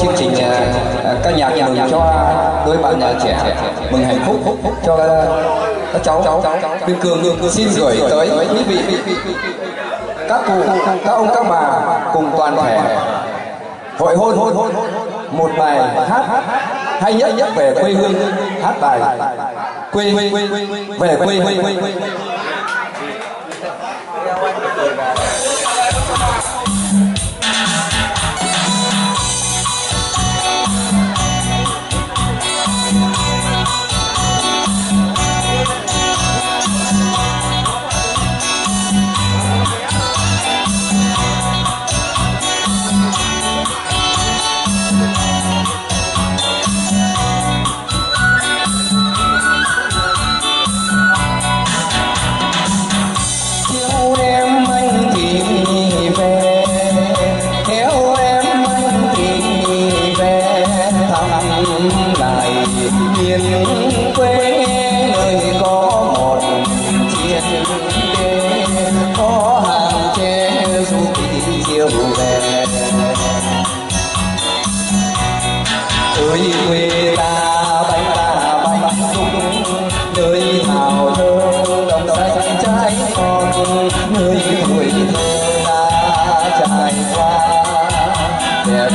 chương trình à, à, ca nhạc mừng cho đôi bạn trẻ. Mừng hạnh phúc cho các cháu. Biên cường xin gửi tới quý vị, các cụ, các ông, các bà cùng toàn thể hội hôn một bài hát hay nhất nhất về quê hương, hát bài quê về quê hương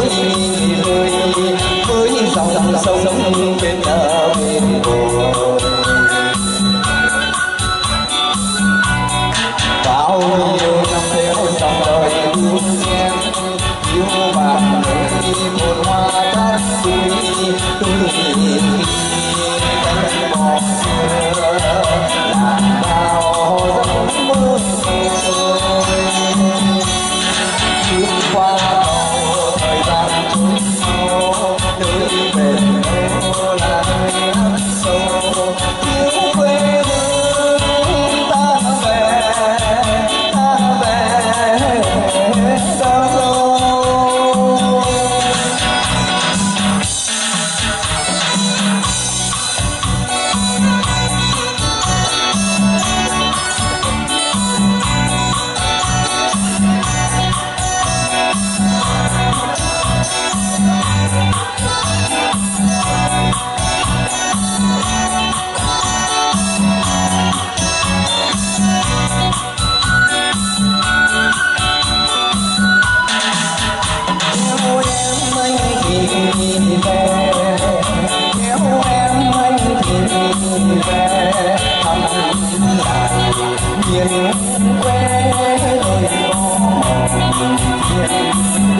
với mình với với dòng sông trên bờ bên bờ cao nếu em anh thì về thăm lại miền quê tôi có miền